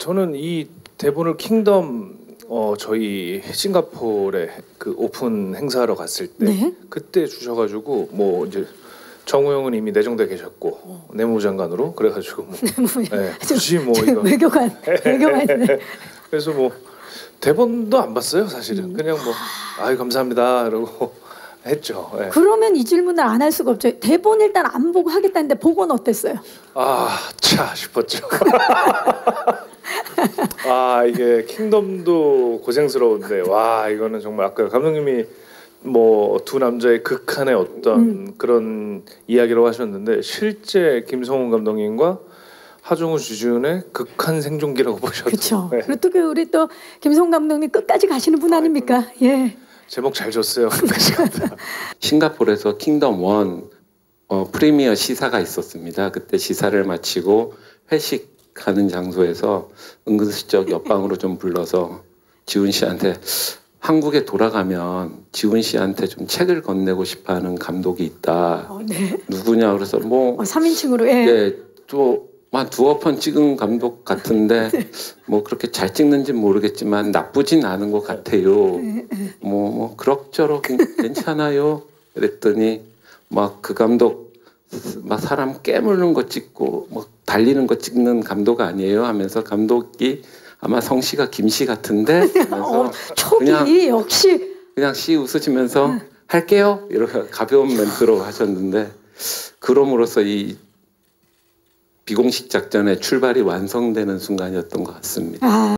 저는 이 대본을 킹덤 어 저희 싱가포르에 그 오픈 행사하러 갔을 때 네. 그때 주셔가지고 뭐 이제 정우영은 이미 내정돼 계셨고 내무장관으로 그래가지고 뭐 네, 굳이 뭐 이거 외교관 외교관 네. 그래서 뭐 대본도 안 봤어요 사실은 그냥 뭐 아유 감사합니다 이러고 했죠. 예. 그러면 이 질문을 안 할 수가 없죠. 대본 일단 안 보고 하겠다는데 보고는 어땠어요? 아차 싶었죠. 아 이게 킹덤도 고생스러운데 와 이거는 정말 아까 감독님이 뭐 두 남자의 극한의 어떤 음. 그런 이야기라고 하셨는데 실제 김성훈 감독님과 하정우 주준의 극한 생존기라고 보셔도 그렇죠. 네. 그리고 또 그 우리 또 김성 감독님 끝까지 가시는 분 아닙니까? 예. 제목 잘 줬어요. 싱가포르에서 킹덤 원 어, 프리미어 시사가 있었습니다. 그때 시사를 마치고 회식 하는 장소에서 은근슬쩍 옆방으로 좀 불러서 지훈 씨한테 한국에 돌아가면 지훈 씨한테 좀 책을 건네고 싶어하는 감독이 있다. 어, 네. 누구냐 그래서 뭐 어, 3인칭으로 예. 예, 또한 두어 편 찍은 감독 같은데 뭐 그렇게 잘 찍는지 모르겠지만 나쁘진 않은 것 같아요. 뭐, 뭐 그럭저럭 괜찮아요. 그랬더니 막 그 감독 막 사람 깨물는 거 찍고 뭐 달리는 거 찍는 감독 아니에요? 하면서 감독이 아마 성씨가 김씨 같은데? 하면서 어, 촉이 그냥- 역시 그냥 씨 웃으시면서 할게요? 이렇게 가벼운 멘트로 하셨는데 그럼으로써 이 비공식 작전의 출발이 완성되는 순간이었던 것 같습니다. 아